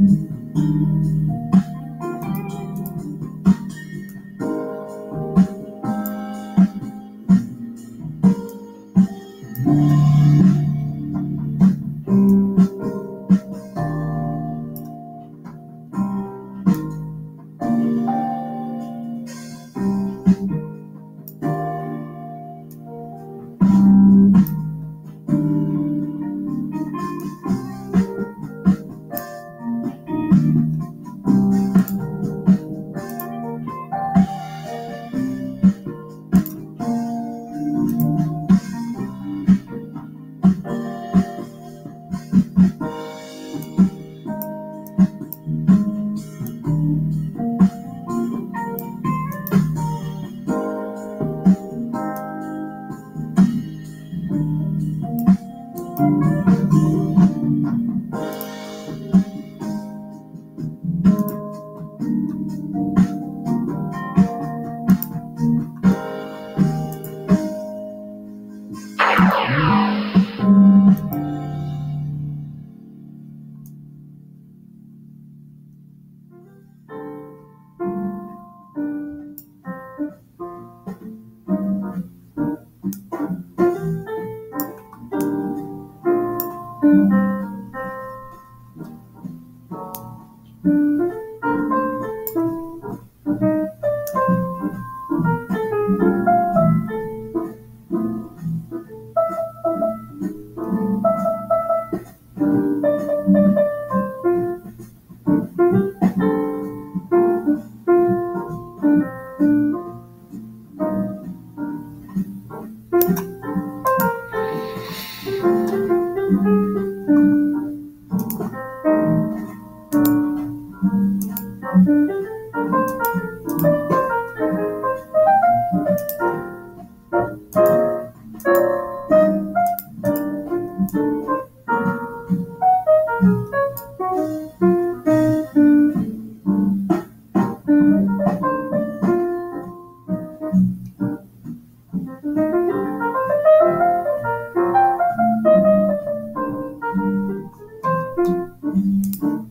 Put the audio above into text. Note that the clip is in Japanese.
Amém. Música